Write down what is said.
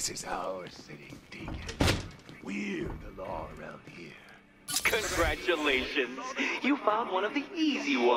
This is our city, Deacon. We're the law around here. Congratulations. You found one of the easy ones.